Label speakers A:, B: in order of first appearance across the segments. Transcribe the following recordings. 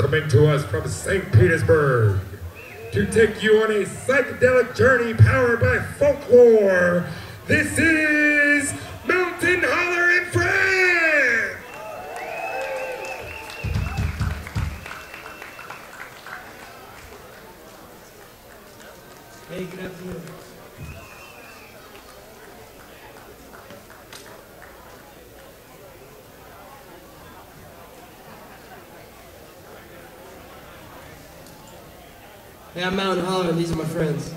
A: coming to us from St. Petersburg to take you on a psychedelic journey powered by folklore. This is
B: Hey, I'm Mountain Holler, and these are my friends.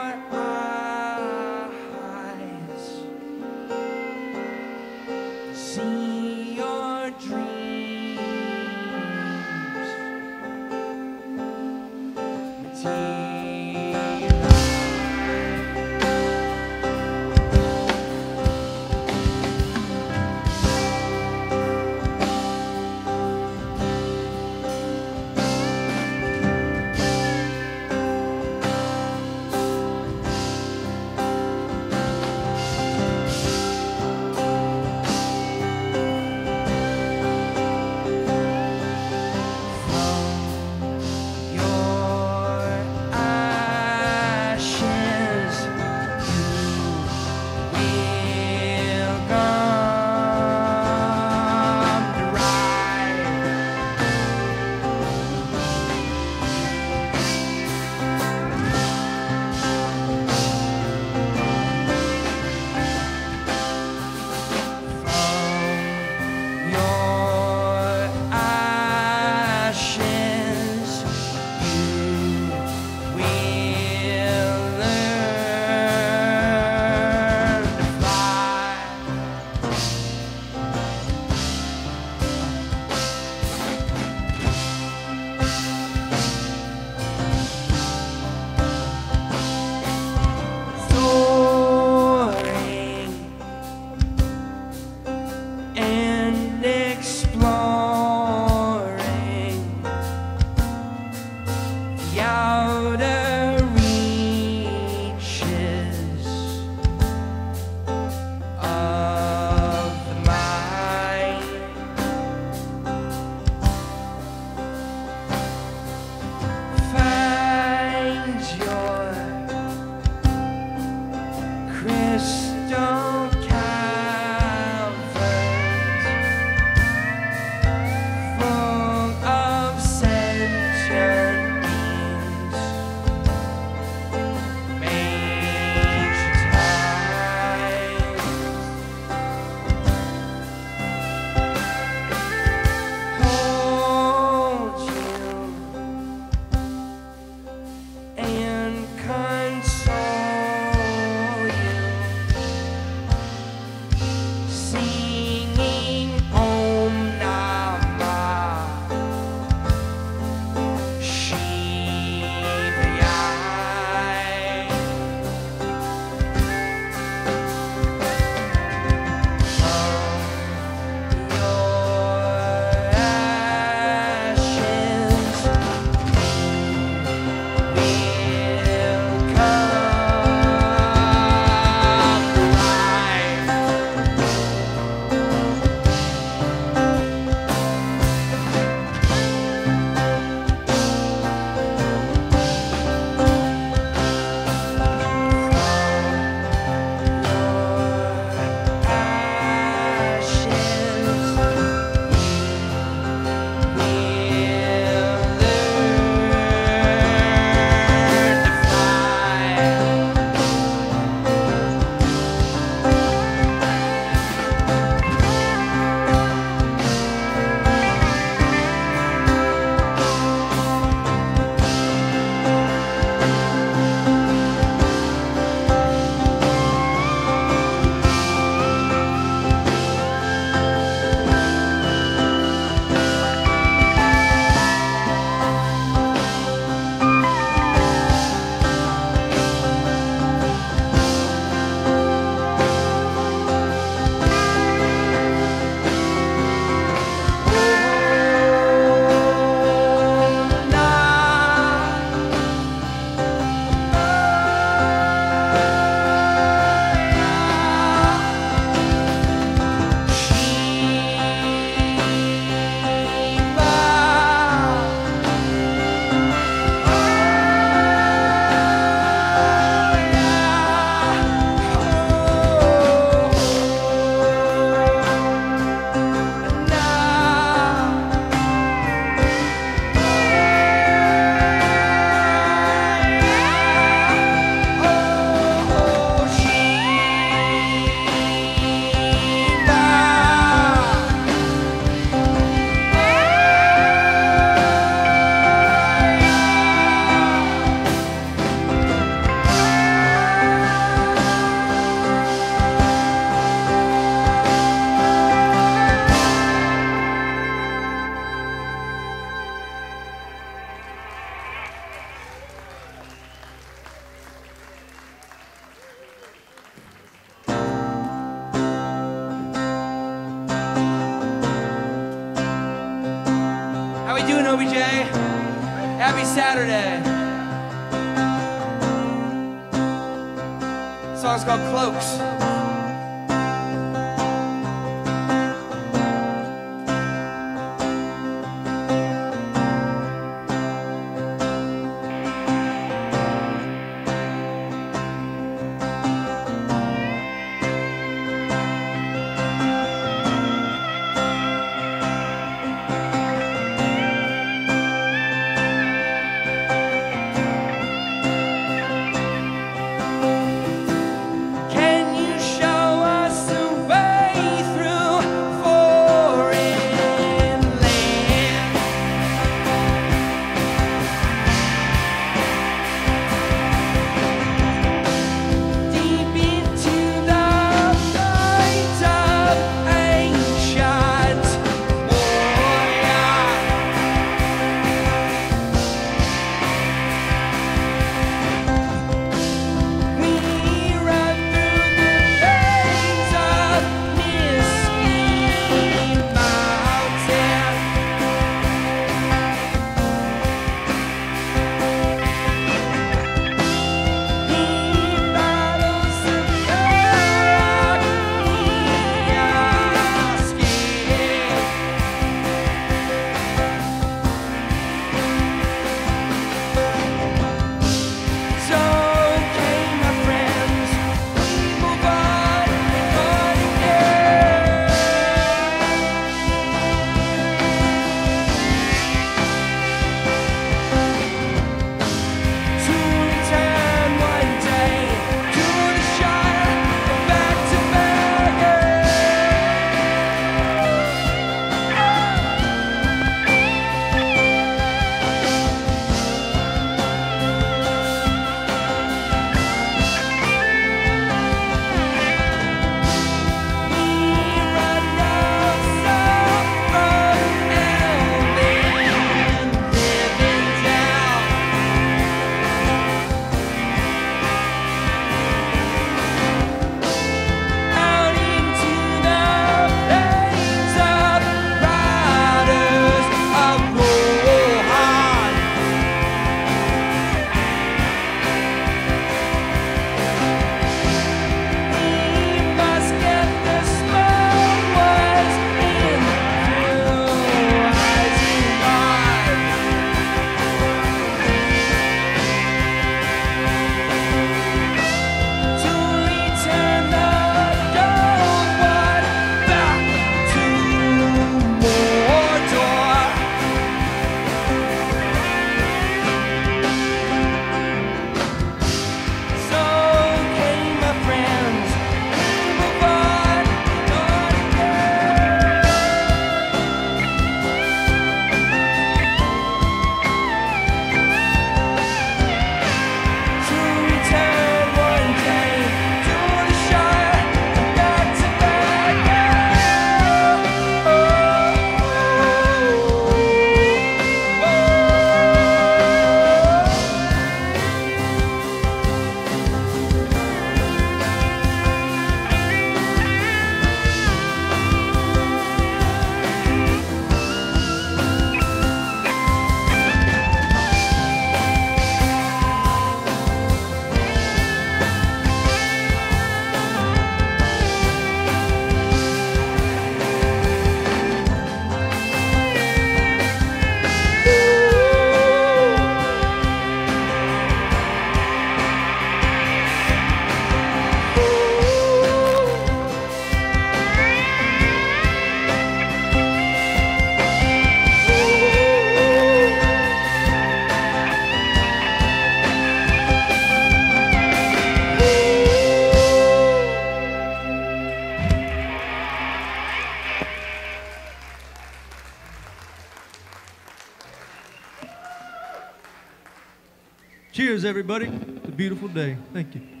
C: Cheers, everybody. It's a beautiful day. Thank you.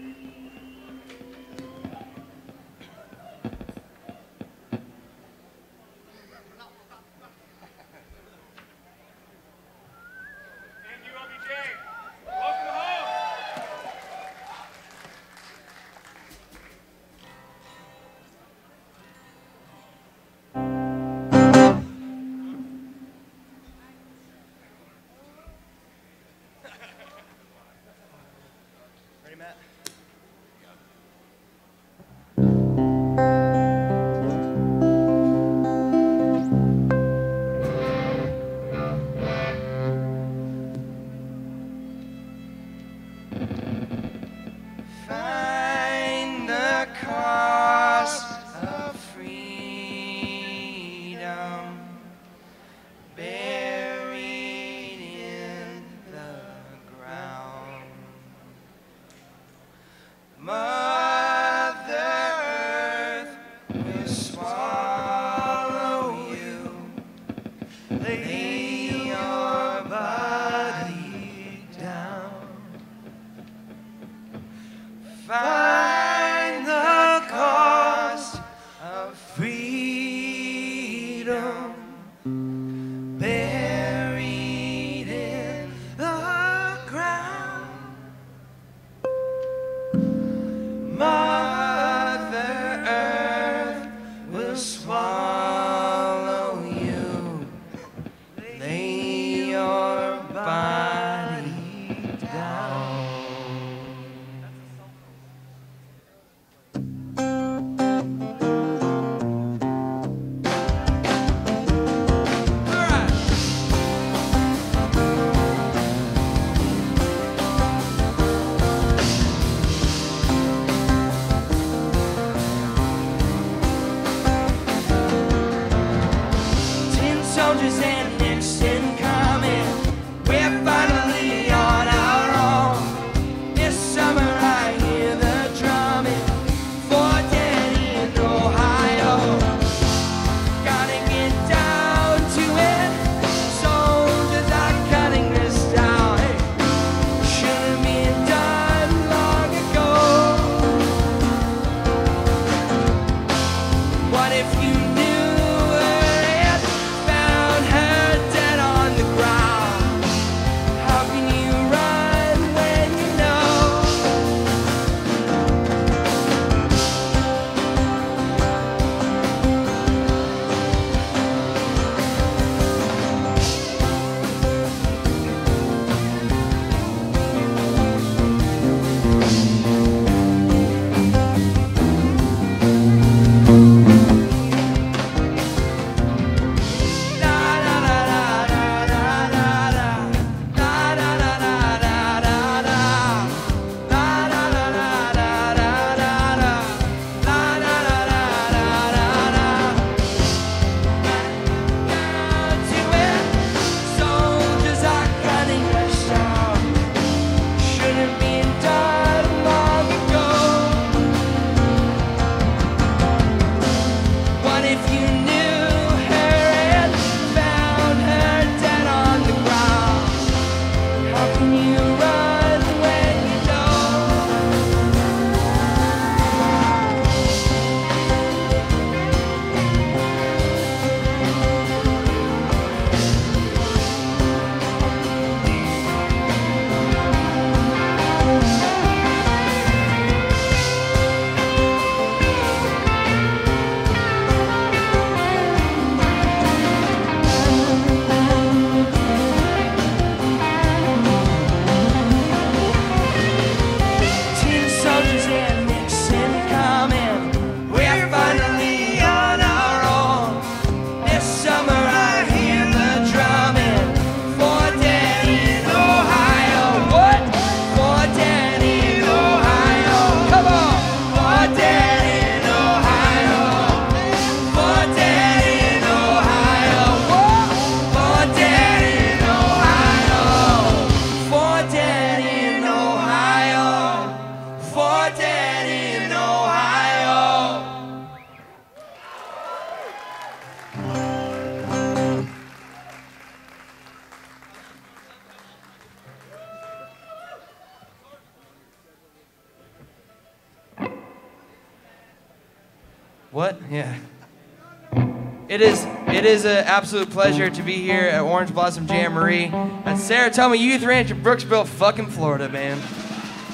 B: Absolute pleasure to be here at Orange Blossom Jamboree at Sertoma Youth Ranch in Brooksville, fucking Florida, man.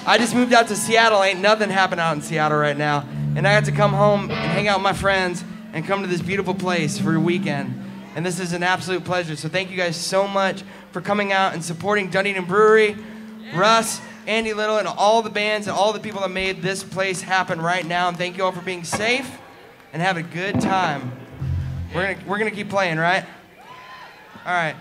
B: I just moved out to Seattle. Ain't nothing happening out in Seattle right now. And I got to come home and hang out with my friends and come to this beautiful place for a weekend. And this is an absolute pleasure. So thank you guys so much for coming out and supporting Dunedin Brewery. Russ, Andy Little, and all the bands and all the people that made this place happen right now. And thank you all for being safe and have a good time. We're gonna, we're gonna keep playing, right? All right.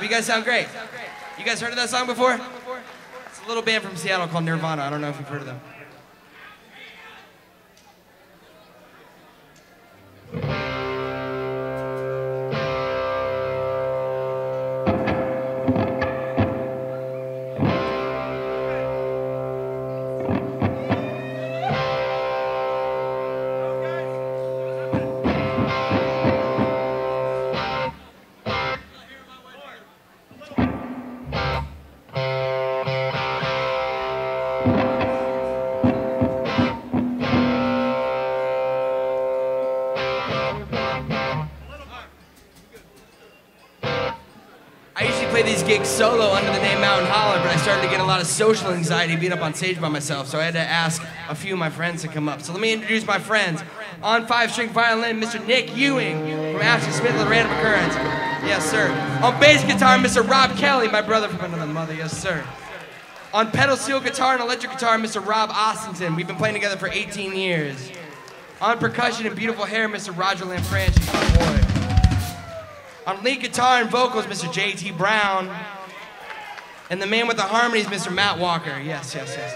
B: Job. You guys sound great. You guys heard of that song before? It's a little band from Seattle called Nirvana. I don't know if you've heard of them. Gigs solo under the name Mountain Holler, but I started to get a lot of social anxiety being up on stage by myself, so I had to ask a few of my friends to come up. So let me introduce my friends. On five string violin, Mr. Nick Ewing from Ashley Smith with Random Occurrence. Yes, sir. On bass guitar, Mr. Rob Kelly, my brother from another mother. Yes, sir. On pedal steel guitar and electric guitar, Mr. Rob Ossington. We've been playing together for 18 years. On percussion and beautiful hair, Mr. Roger Lanfranchi, my boy. On lead guitar and vocals, Mr. J.T. Brown. And the man with the harmonies, Mr. Matt Walker. Yes, yes, yes.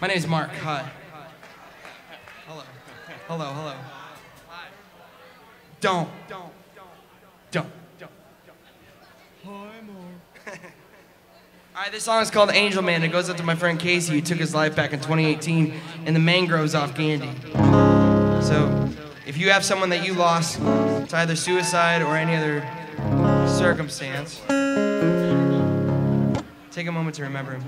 B: My name is Mark. Hi. Hello. Hello, hello. Don't. Don't. Don't. Don't. Hi, Mark. All right, this song is called Angel Man. It goes out to my friend Casey, who took his life back in 2018 in the mangroves off Gandy. So, if you have someone that you lost to either suicide or any other circumstance, take a moment to remember him.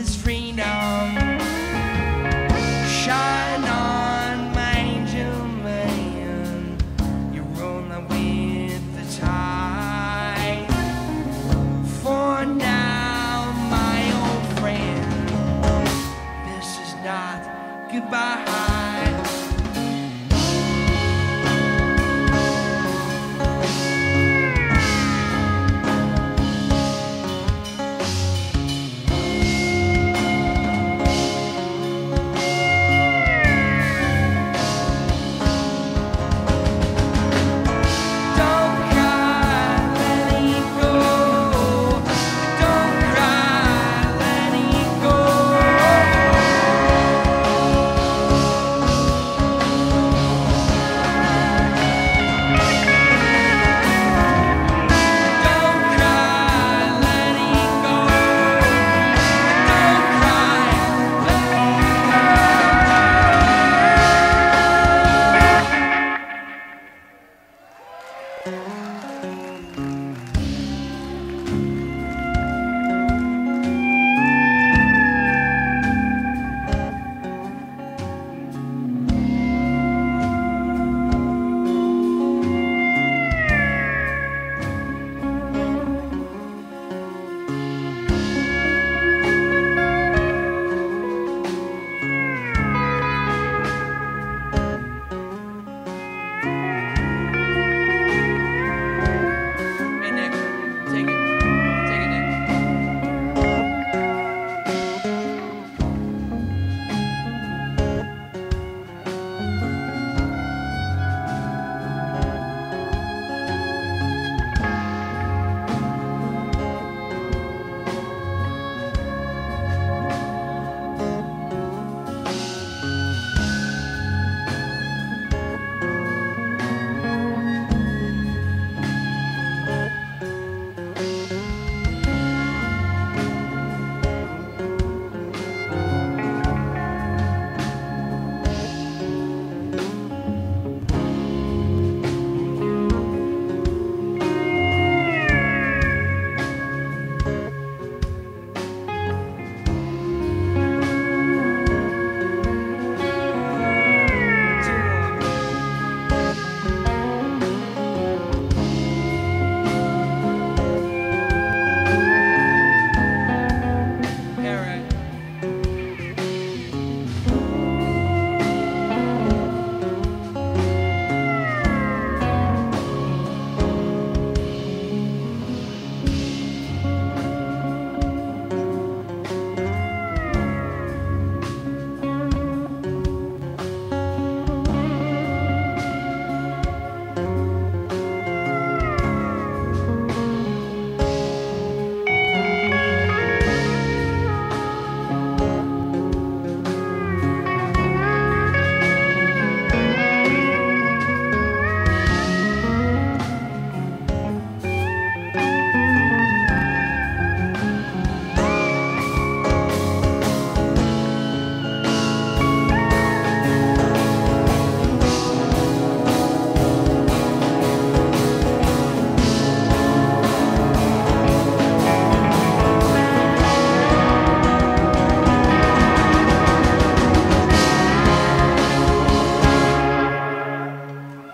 D: his free now.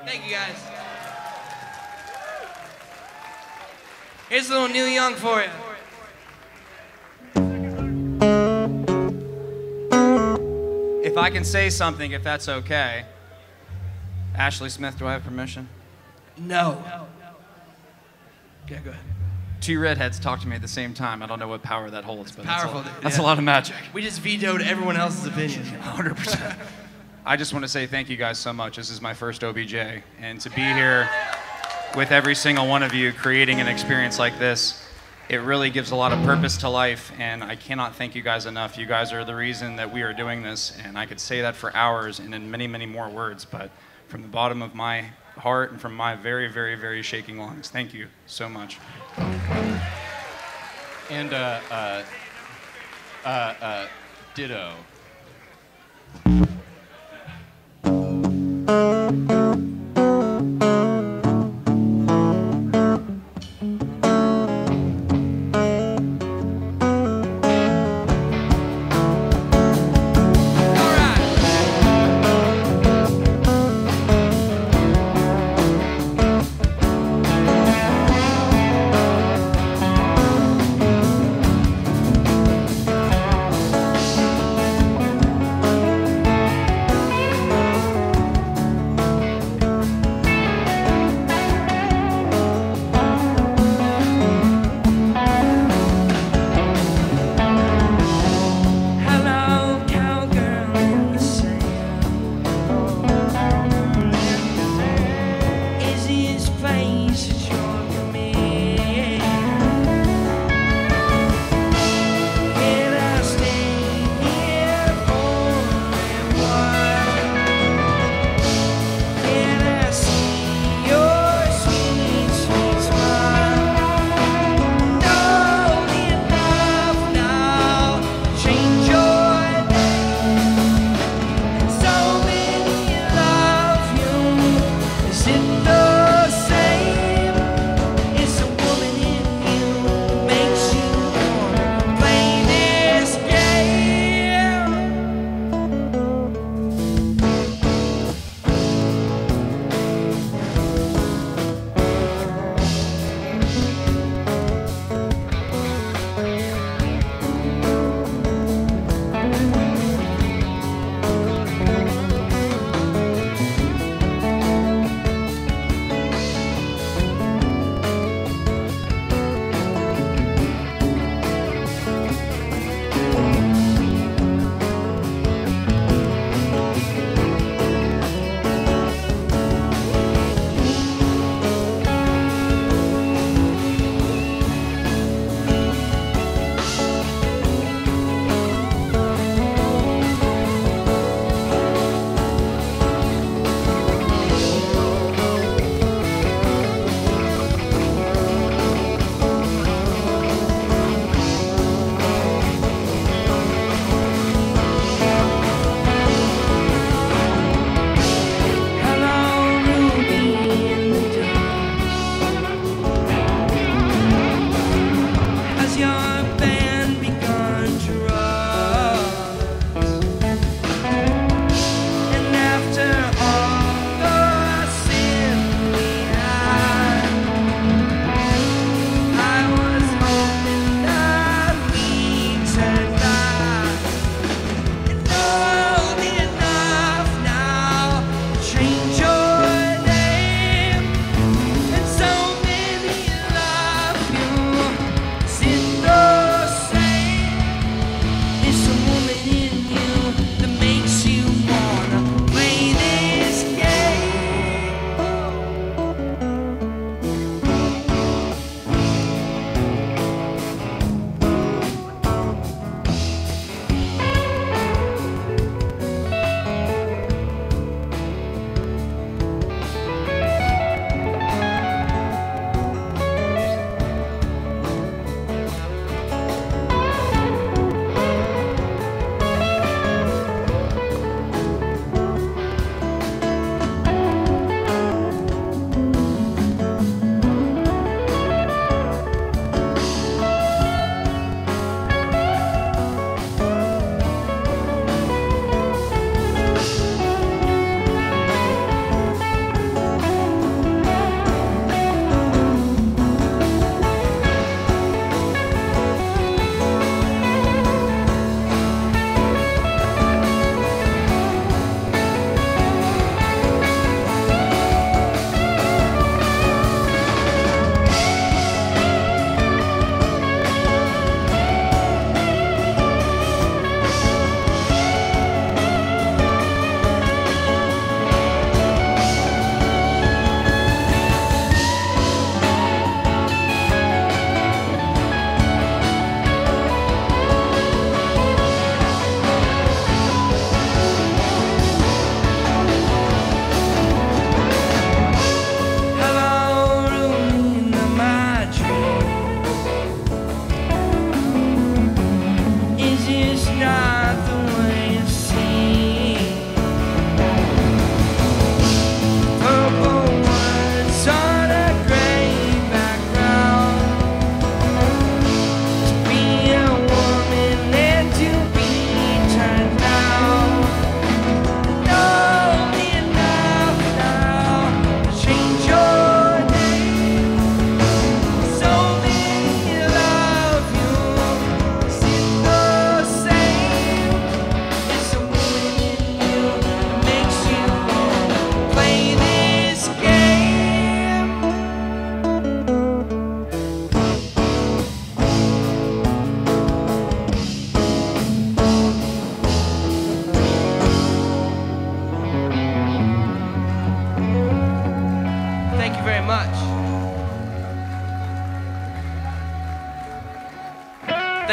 D: Thank you guys. Here's a little Neil Young for you.
E: If I can say something, if that's okay. Ashley Smith, do I have permission?
B: No. Yeah, go ahead.
E: Two redheads talk to me at the same time. I don't know what power that holds, but that's a- That's,
B: yeah.
E: a lot of magic.
B: We just vetoed everyone else's opinion.
E: 100%. I just want to say thank you guys so much. This is my first OBJ, and to be here with every single one of you creating an experience like this, it really gives a lot of purpose to life, and I cannot thank you guys enough. You guys are the reason that we are doing this, and I could say that for hours and in many, many more words, but from the bottom of my heart and from my very, very, very shaking lungs, thank you so much.
F: And uh, uh, uh, uh, ditto.
D: Don't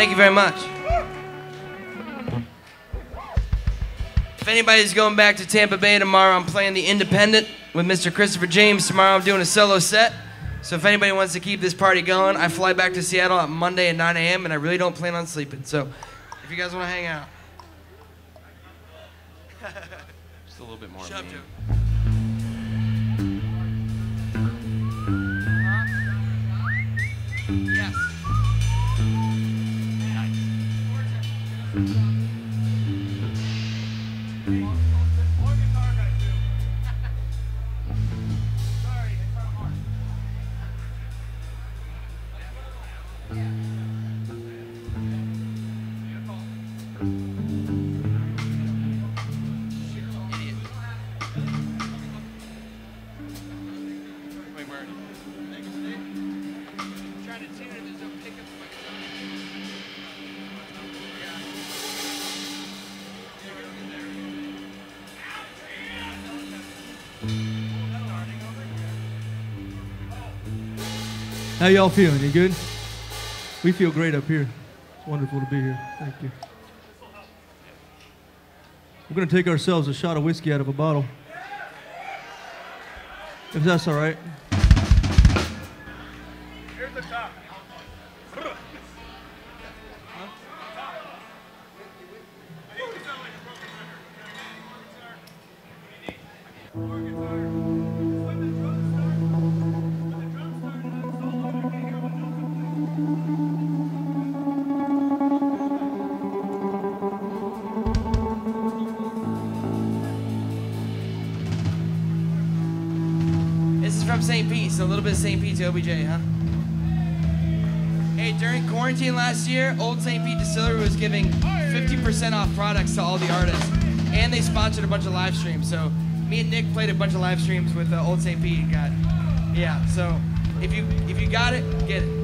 B: Thank you very much. If anybody's going back to Tampa Bay tomorrow, I'm playing the Independent with Mr. Christopher James. Tomorrow, I'm doing a solo set. So if anybody wants to keep this party going, I fly back to Seattle on Monday at 9 a.m. and I really don't plan on sleeping. So if you guys want to hang out,
F: Just a little bit more.
B: Shut up,
C: How y'all feeling? You good? We feel great up here. It's wonderful to be here. Thank you. We're going to take ourselves a shot of whiskey out of a bottle. If that's all right.
B: OBJ, huh? Hey, during quarantine last year, Old St. Pete Distillery was giving 50% off products to all the artists, and they sponsored a bunch of live streams. So me and Nick played a bunch of live streams with uh, Old St. Pete. and Got yeah. So if you if you got it, get it.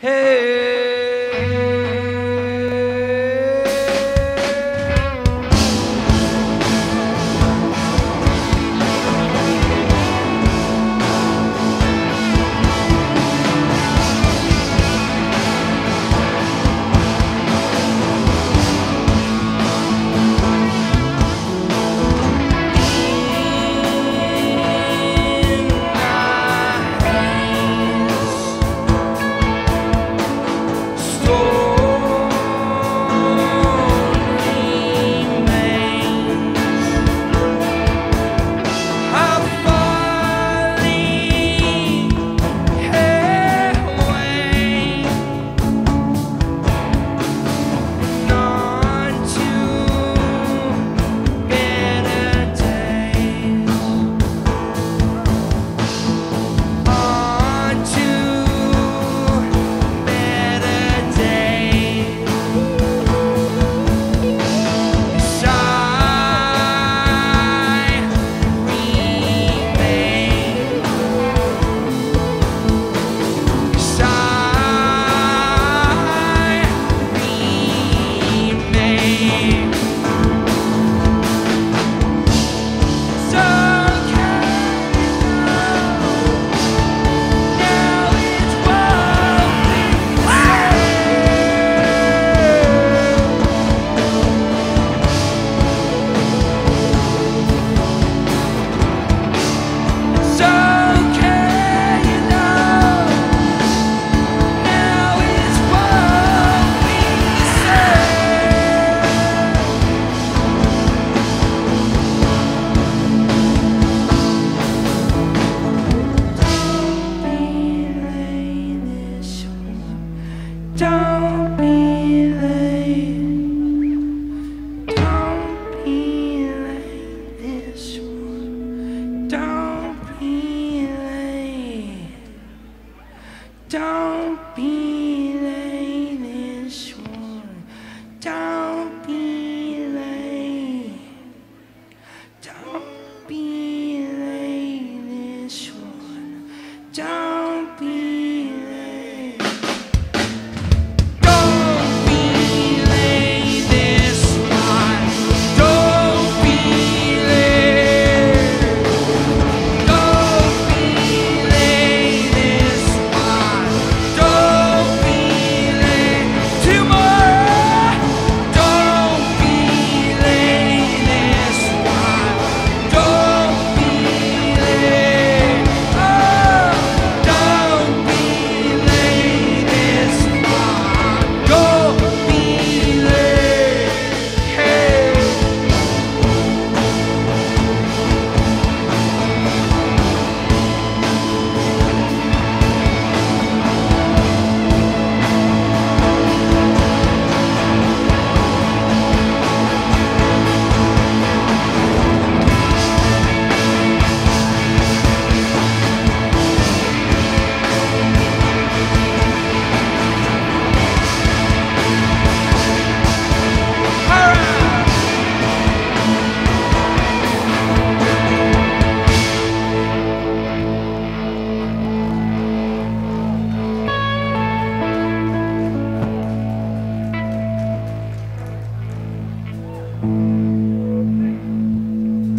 B: Hey. 10.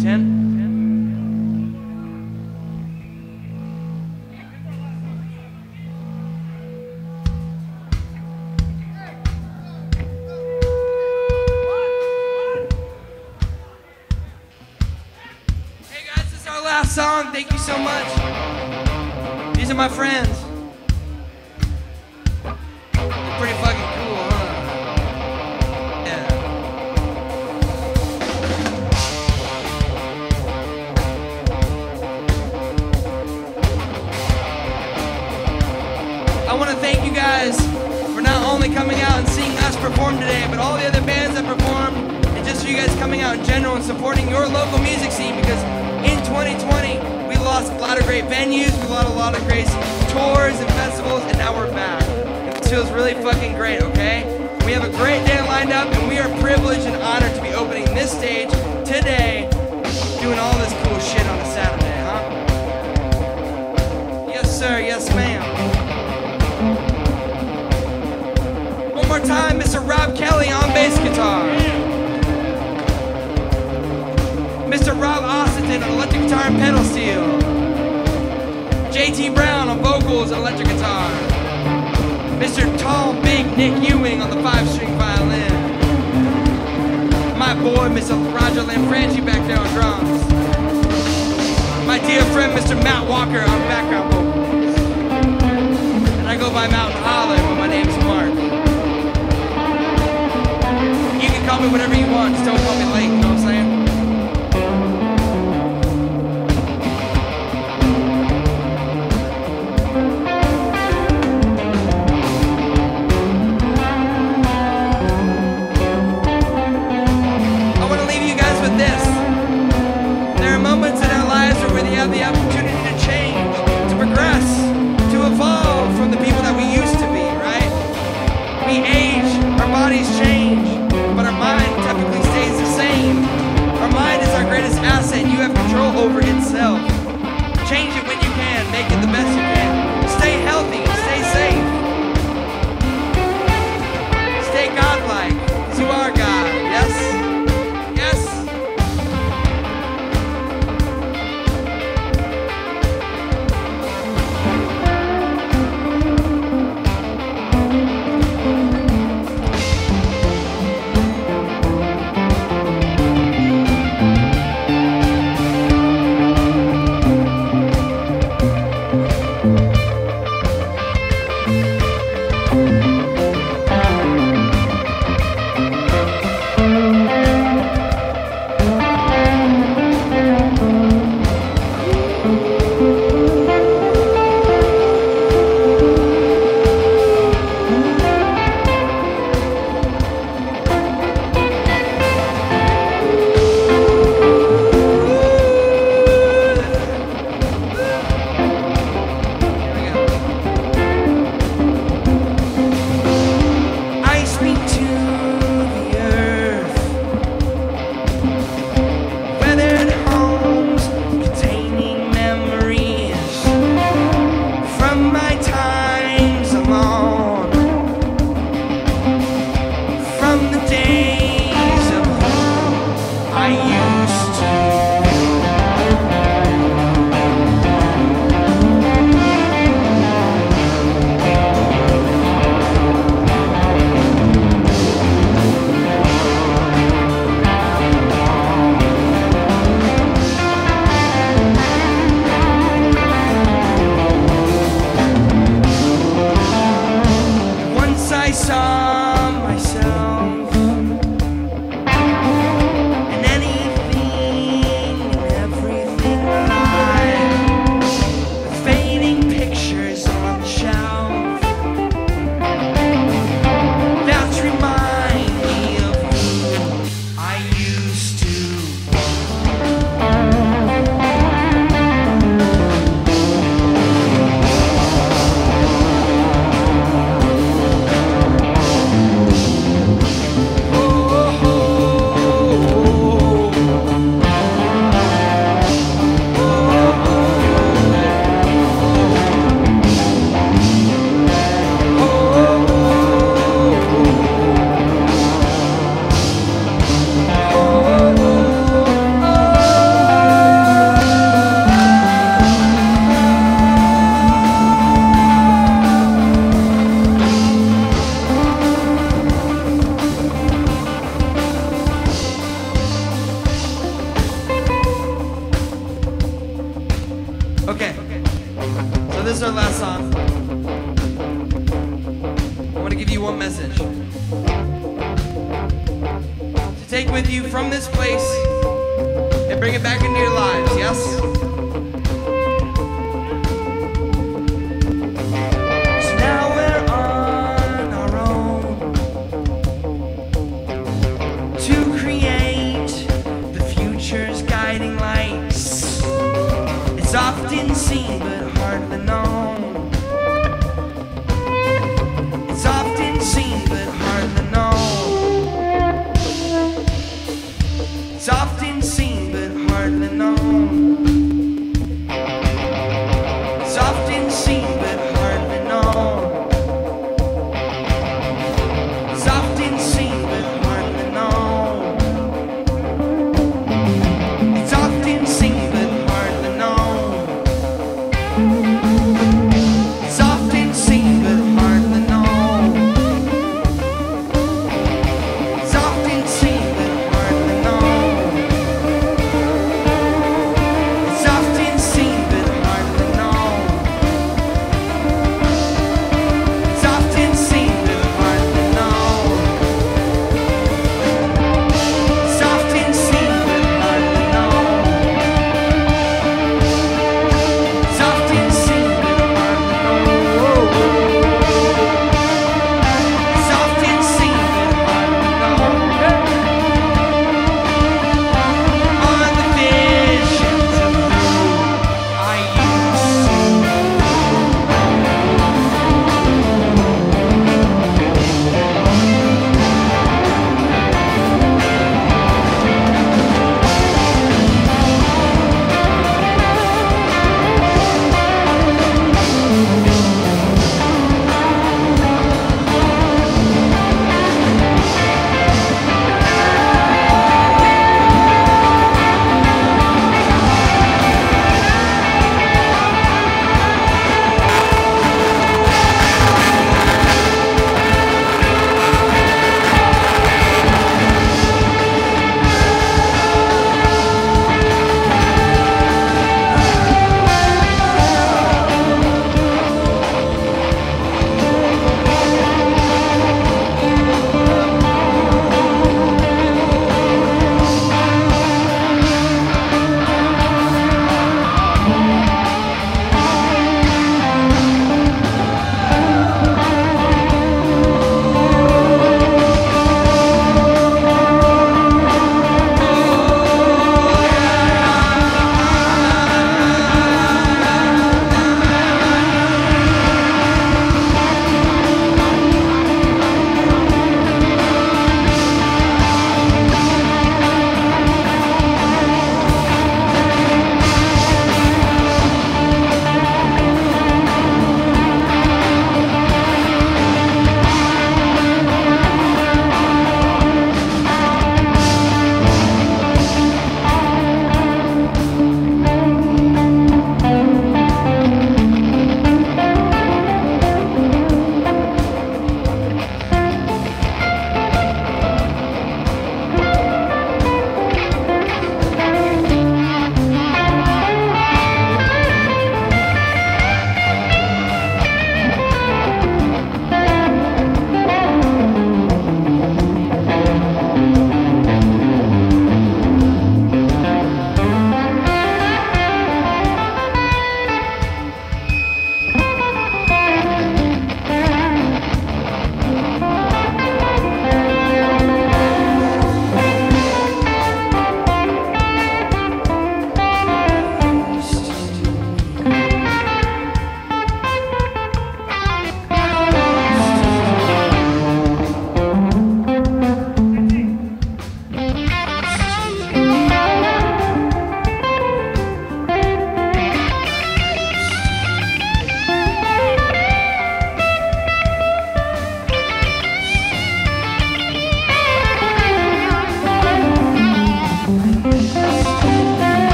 B: Hey guys, this is
G: our
B: last song. Thank you so much. These are my friends.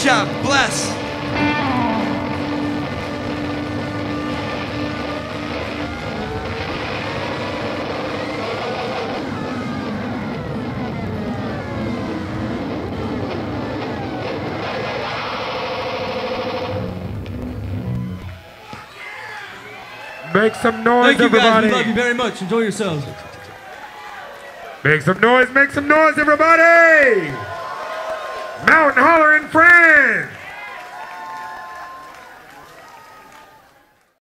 B: Krishna. Bless.
A: Make some noise,
C: Thank you guys.
A: everybody.
C: We love you very much. Enjoy yourselves.
A: Make some noise, make some noise, everybody! Mountain Holler!